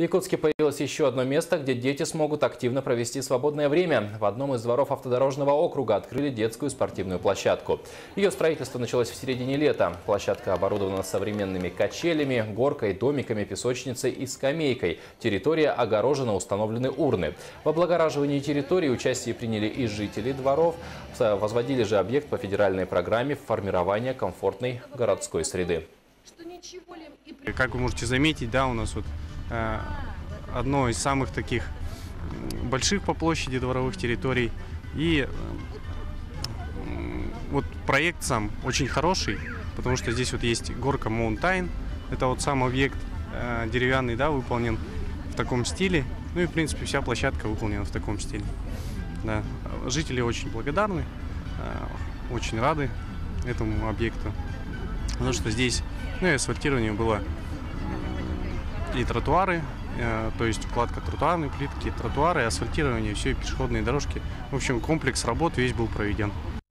В Якутске появилось еще одно место, где дети смогут активно провести свободное время. В одном из дворов автодорожного округа открыли детскую спортивную площадку. Ее строительство началось в середине лета. Площадка оборудована современными качелями, горкой, домиками, песочницей и скамейкой. Территория огорожена, установлены урны. В облагораживании территории участие приняли и жители дворов. Возводили же объект по федеральной программе формирования комфортной городской среды. Как вы можете заметить, да, у нас вот одно из самых таких больших по площади дворовых территорий. И э, вот проект сам очень хороший, потому что здесь вот есть горка Mountain. Это вот сам объект э, деревянный, да, выполнен в таком стиле. Ну и, в принципе, вся площадка выполнена в таком стиле. Да. Жители очень благодарны, очень рады этому объекту. Потому что здесь ну и асфальтирование было и тротуары, э, то есть укладка тротуарной плитки, тротуары, асфальтирование, все, и пешеходные дорожки. В общем, комплекс работ весь был проведен.